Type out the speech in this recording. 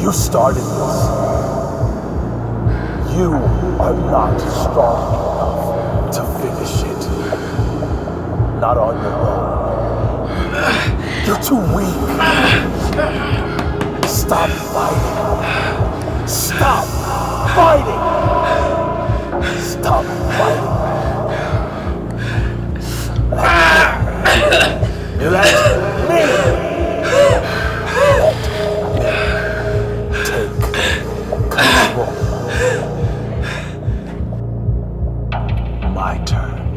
You started this. You are not strong enough to finish it. Not on your own. You're too weak. Stop fighting. Stop fighting. Stop fighting. my turn.